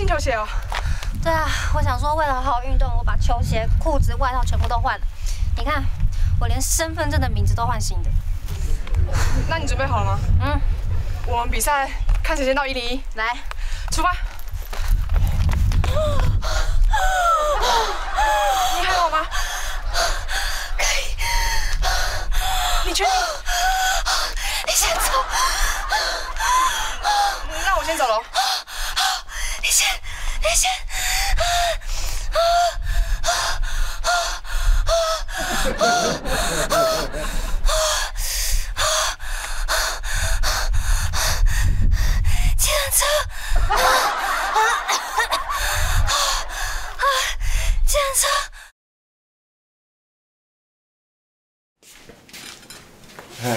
新球鞋哦。对啊，我想说为了好好运动，我把球鞋、裤子、外套全部都换了。你看，我连身份证的名字都换新的。那你准备好了吗？嗯。我们比赛看谁先到一零一。来，出发。你还好吗？可以。你确定？你先走。那我先走了。你先，你先。计程车。计程车。嗨，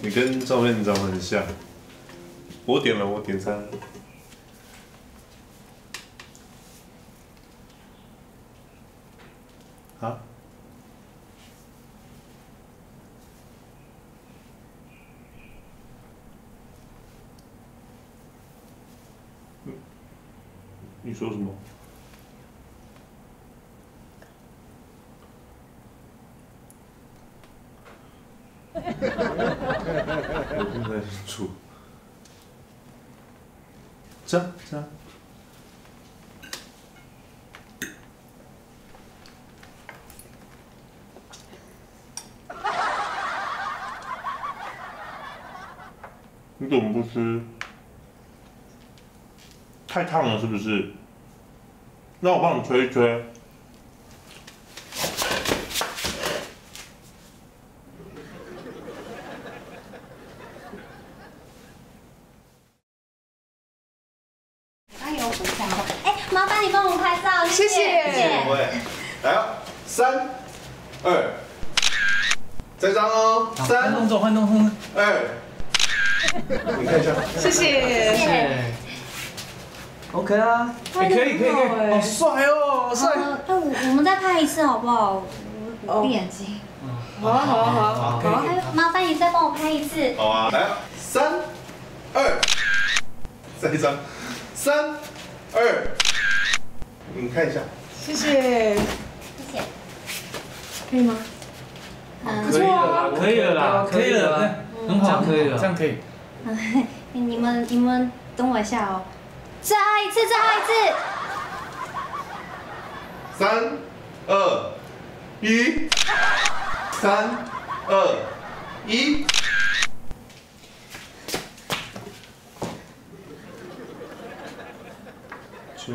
你跟照片长得很像。我点了，我点餐。啊？你你说什么？我不太清吃吃。你怎么不吃？太烫了是不是？那我帮你吹一吹。哎呦，等一下哦，哎，麻烦你帮我拍照，谢谢谢谢各位，来哦，三、二，这张哦，换三、动作，换动作。二，你看一下，谢谢。谢谢。OK 啊，哎可以可以可以，很好帅哦，好帅。呃，哎，我我们再拍一次好不好？我我闭眼睛。好啊，好啊，好啊，好麻烦你再帮我拍一次。好啊，来哦，三、二，再一张，三、二，你看一下，谢谢。谢谢。可以吗？嗯可以了啦，可以了啦，可以了，很好，可以了这样可以。嗯，你们你们等我一下哦。再一次，再一次。三、二、一，三、二、一。球。